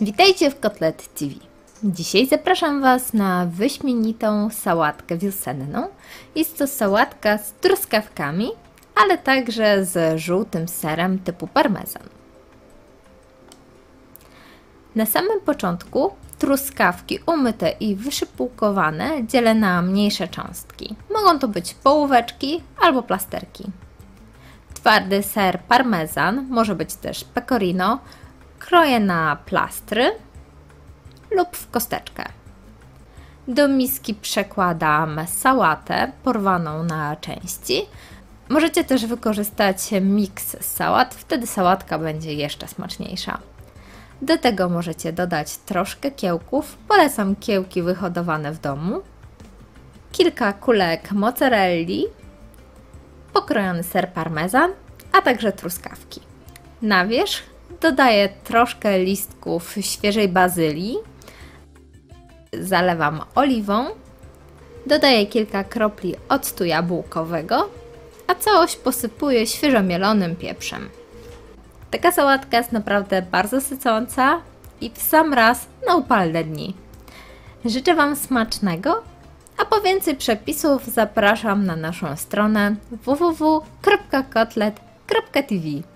Witajcie w Kotlet TV. Dzisiaj zapraszam Was na wyśmienitą sałatkę wiosenną. Jest to sałatka z truskawkami, ale także z żółtym serem typu parmezan. Na samym początku truskawki umyte i wyszypułkowane dzielę na mniejsze cząstki. Mogą to być połóweczki albo plasterki. Twardy ser parmezan, może być też pecorino, kroję na plastry lub w kosteczkę. Do miski przekładam sałatę porwaną na części. Możecie też wykorzystać miks sałat, wtedy sałatka będzie jeszcze smaczniejsza. Do tego możecie dodać troszkę kiełków, polecam kiełki wyhodowane w domu, kilka kulek mozzarelli, pokrojony ser parmezan, a także truskawki. Na wierzch dodaję troszkę listków świeżej bazylii, zalewam oliwą, dodaję kilka kropli octu jabłkowego, a całość posypuję świeżo mielonym pieprzem. Taka sałatka jest naprawdę bardzo sycąca i w sam raz na upalne dni. Życzę Wam smacznego, a po więcej przepisów zapraszam na naszą stronę www.kotlet.tv.